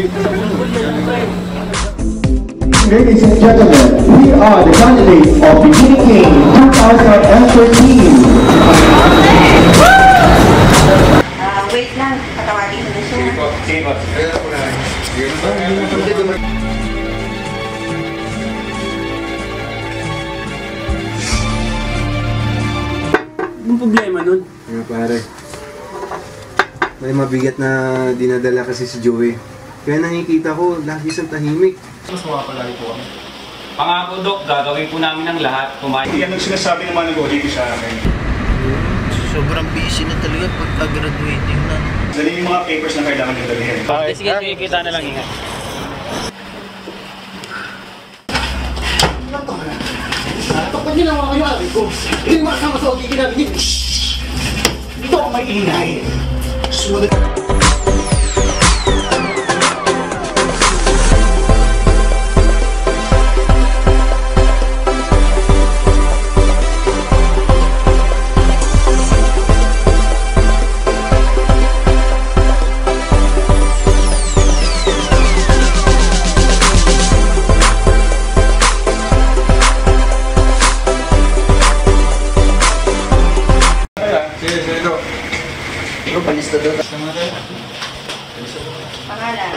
Ladies and gentlemen, we are the candidates of Bikini King 2013. Ah, wait lang, patawagin ko na siya. Anong problema nun? Ano pare? May mabigat na dinadala kasi si Joey. Kaya nakikita ko, lagi siyang tahimik. Pangako, Dok, gagawin po namin ang lahat. Kumain. Yan ang sinasabi ng mga nag-audit sa akin. Sobrang busy na talaga pagka-graduating na. Dali yung mga papers na kailangan nyo dalhin. Sige, sige, kita na lang ingat. Kapag ginawa kayo ari ko, hindi makasama sa huwag ikinabigin. Ito ang may ingay. Sumunod. Pangalan.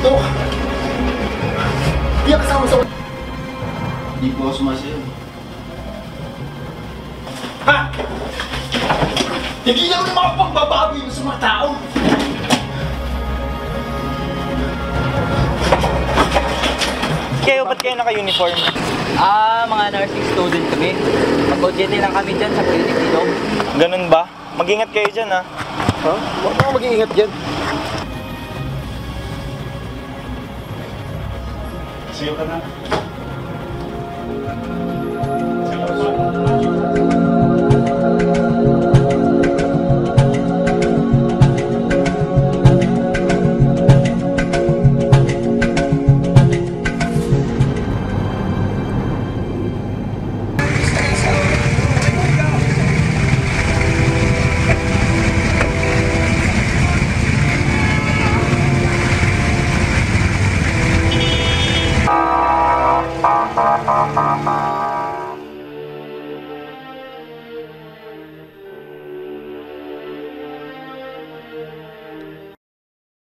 Ito. Hindi ako kasama sa Hindi po ako sumasayaw. Ha? Hindi naman makapagbabago yun sa mga. Kayo, ba't kayo naka-uniform? Ah, mga nursing student kami. Mag-OJT lang kami dyan sa clinic dito. Ganun ba? Mag-ingat kayo dyan, ha? Ha? Huwag mo mag-iingat dyan. Sayo ka na.